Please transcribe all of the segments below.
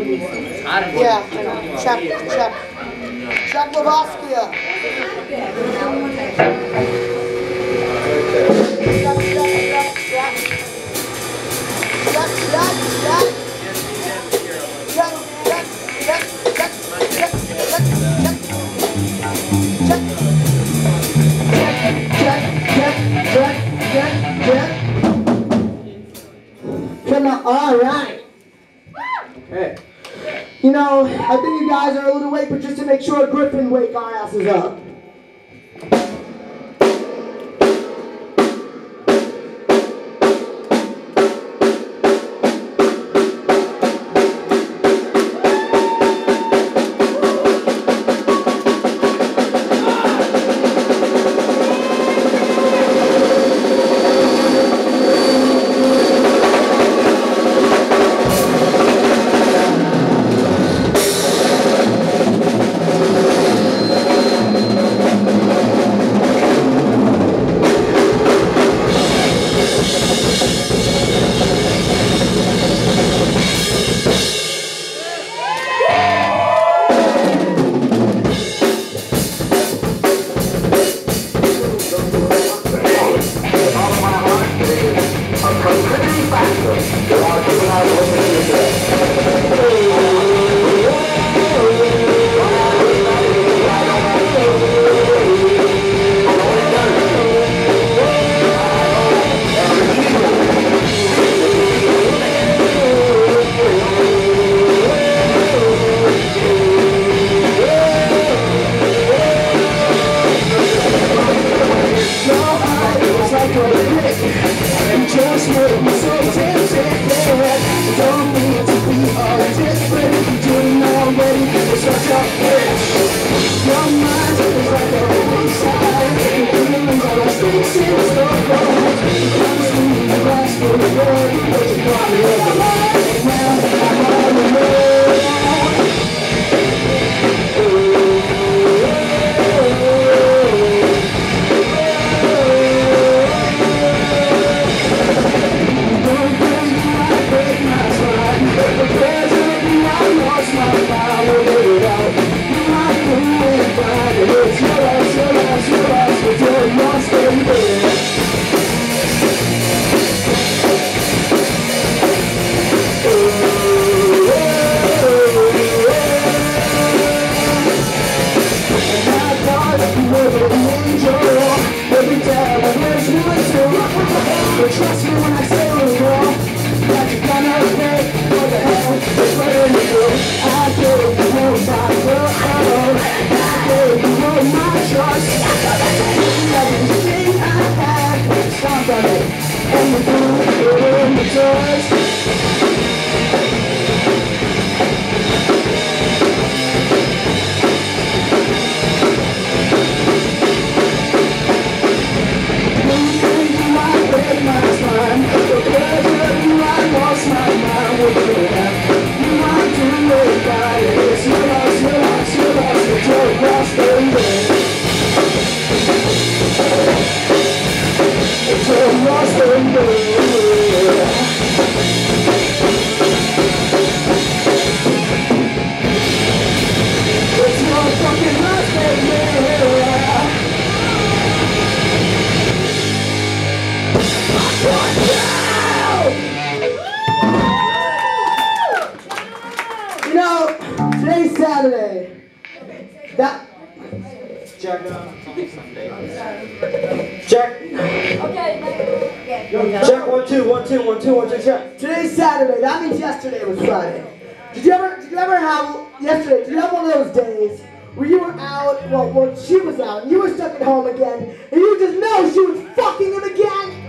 Yeah, check, check, check, Lebowski. wake our asses up. Yesterday was Friday. Did you ever did you ever have yesterday? Did you have one of those days where you were out? Well, well, she was out, and you were stuck at home again, and you just know she was fucking him again.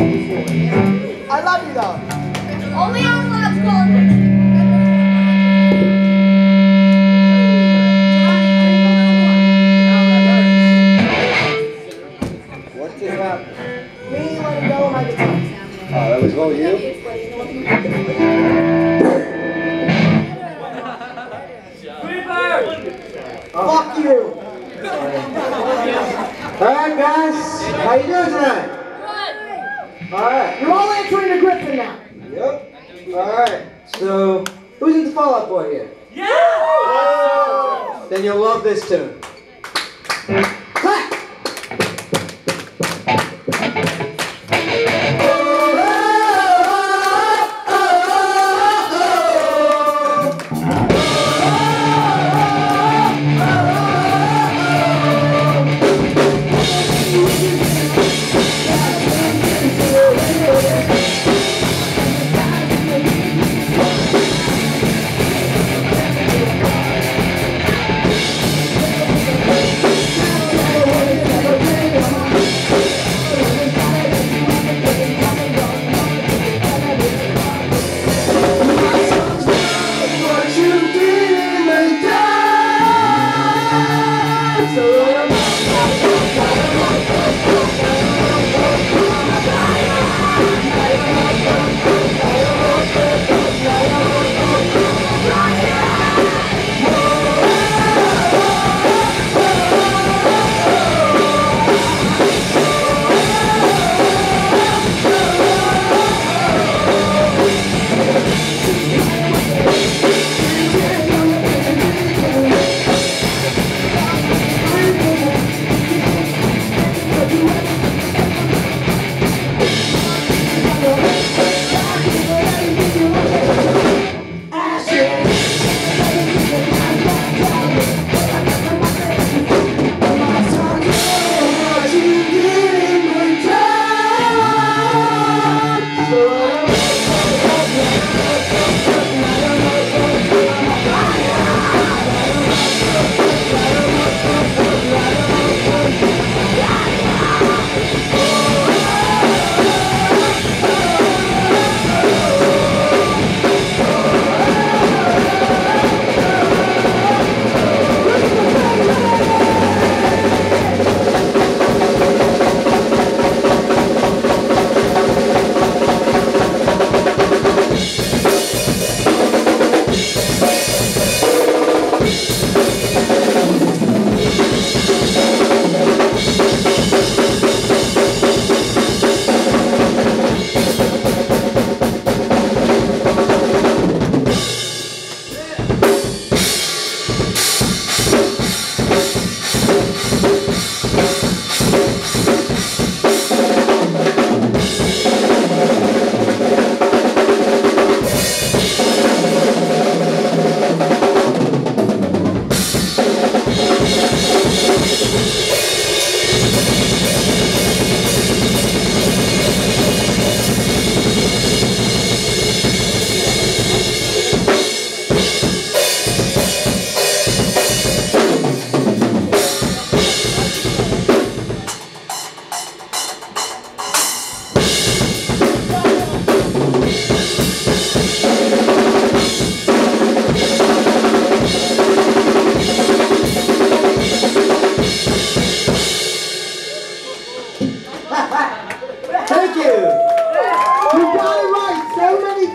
I love you though. Only on last call. What just happened? Me letting go of my guitar. Oh, that was all you?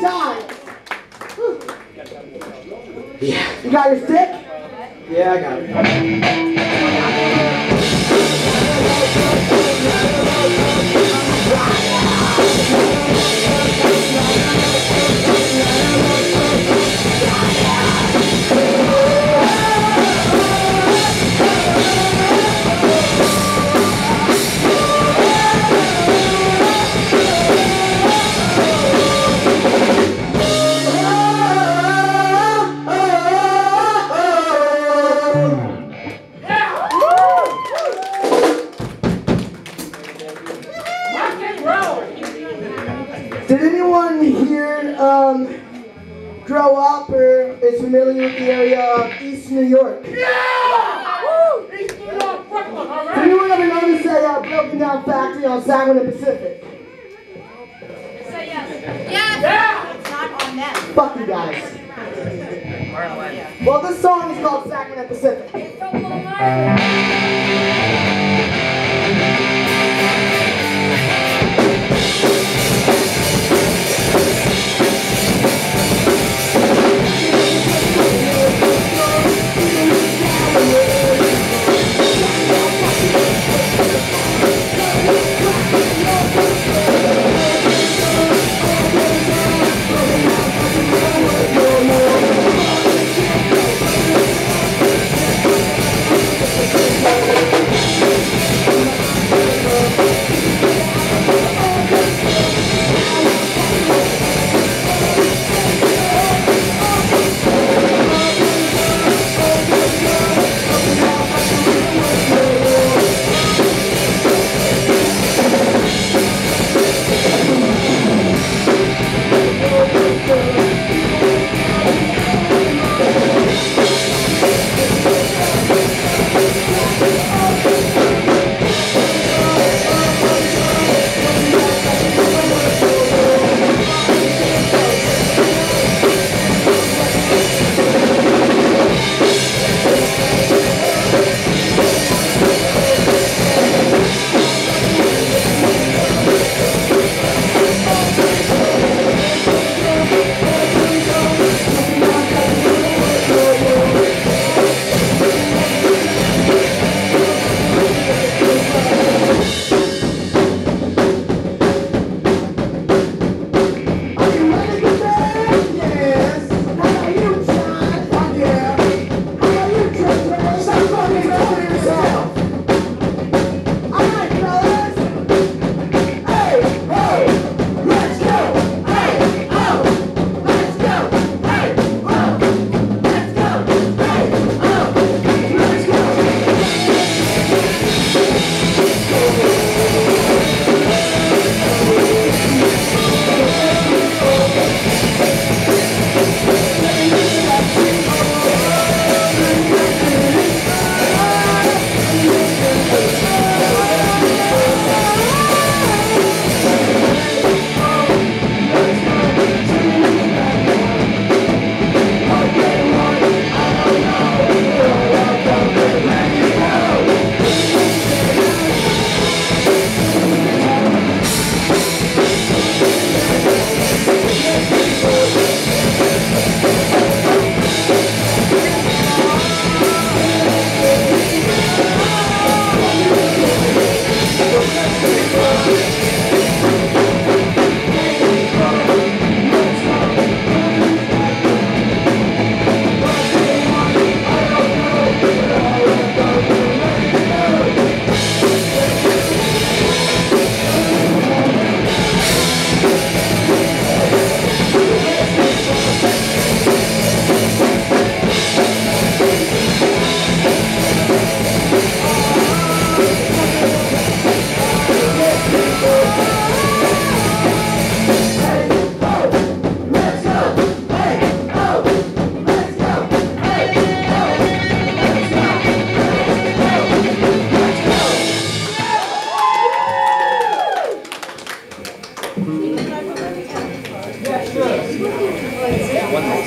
Times. Yeah. You got your stick? Yeah, I got it. Grow up or is familiar with the area of East New York. Woo! East New York, Brooklyn, all Has anyone ever noticed a uh, broken down factory on Saginaw Pacific? Say yes. Yes. Yeah! It's not on them. Fuck you guys. Well, this song is called Saginaw Pacific.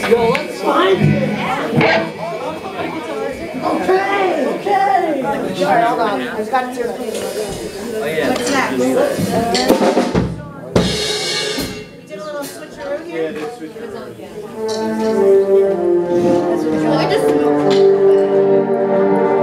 Yo, let's find him. Okay, okay. All right, hold on. I just got to your paper. Oh, yeah. What's next? We did a little switcheroo here. Yeah, did switcheroo. Uh, I just moved.